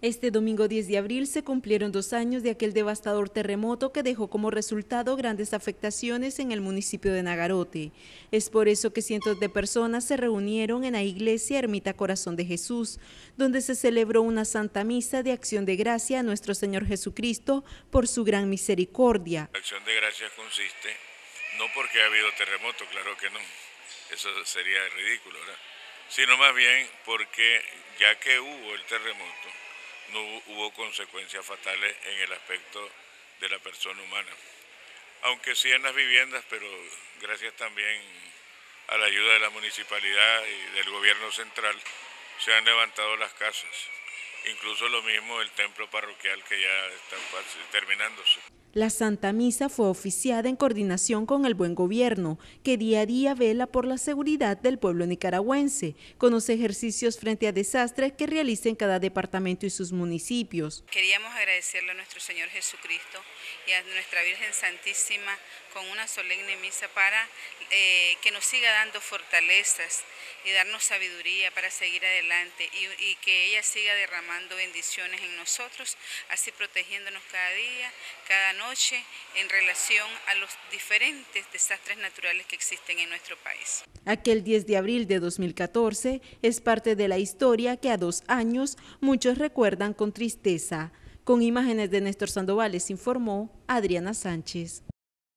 Este domingo 10 de abril se cumplieron dos años de aquel devastador terremoto que dejó como resultado grandes afectaciones en el municipio de Nagarote. Es por eso que cientos de personas se reunieron en la iglesia Ermita Corazón de Jesús, donde se celebró una santa misa de acción de gracia a nuestro Señor Jesucristo por su gran misericordia. La acción de gracia consiste, no porque ha habido terremoto, claro que no, eso sería ridículo, ¿verdad? sino más bien porque ya que hubo el terremoto, no hubo consecuencias fatales en el aspecto de la persona humana. Aunque sí en las viviendas, pero gracias también a la ayuda de la municipalidad y del gobierno central, se han levantado las casas. Incluso lo mismo el templo parroquial que ya está terminándose. La Santa Misa fue oficiada en coordinación con el Buen Gobierno, que día a día vela por la seguridad del pueblo nicaragüense, con los ejercicios frente a desastres que realiza en cada departamento y sus municipios. Queríamos agradecerle a nuestro Señor Jesucristo y a nuestra Virgen Santísima con una solemne misa para eh, que nos siga dando fortalezas y darnos sabiduría para seguir adelante y, y que ella siga derramando bendiciones en nosotros, así protegiéndonos cada día, cada noche en relación a los diferentes desastres naturales que existen en nuestro país. Aquel 10 de abril de 2014 es parte de la historia que a dos años muchos recuerdan con tristeza. Con imágenes de Néstor Sandoval informó Adriana Sánchez.